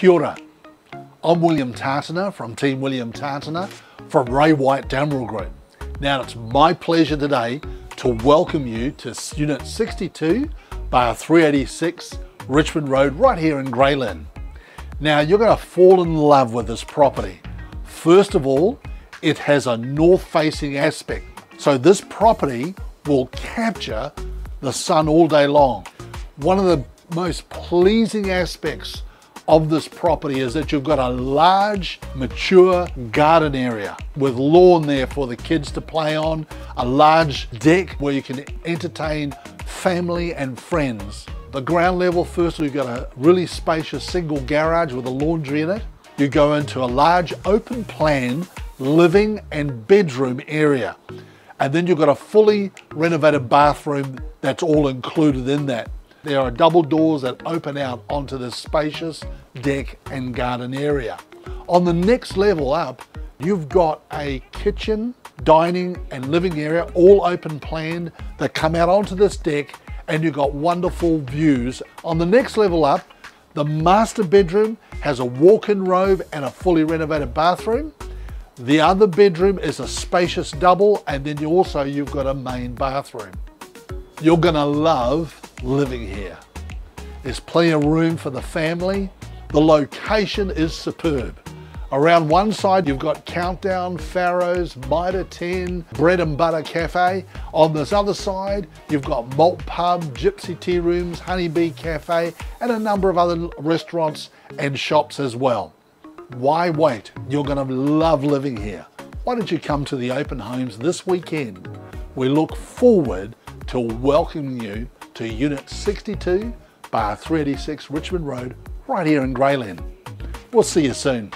Kia ora. I'm William Tatana from Team William Tatana from Ray White Damerell Group. Now it's my pleasure today to welcome you to Unit 62, Bar 386, Richmond Road, right here in Grey Lynn. Now you're going to fall in love with this property. First of all, it has a north facing aspect. So this property will capture the sun all day long. One of the most pleasing aspects of this property is that you've got a large, mature garden area with lawn there for the kids to play on, a large deck where you can entertain family and friends. The ground level, first we've got a really spacious single garage with a laundry in it. You go into a large open plan living and bedroom area. And then you've got a fully renovated bathroom that's all included in that. There are double doors that open out onto the spacious deck and garden area. On the next level up, you've got a kitchen, dining and living area, all open plan that come out onto this deck and you've got wonderful views. On the next level up, the master bedroom has a walk-in robe and a fully renovated bathroom. The other bedroom is a spacious double and then you also you've got a main bathroom. You're gonna love living here. There's plenty of room for the family. The location is superb. Around one side, you've got Countdown, Farrows, Mitre 10, Bread and Butter Cafe. On this other side, you've got Malt Pub, Gypsy Tea Rooms, Honeybee Cafe, and a number of other restaurants and shops as well. Why wait? You're going to love living here. Why don't you come to the open homes this weekend? We look forward to welcoming you to Unit 62, Bar 386 Richmond Road, right here in Grey Lynn. We'll see you soon.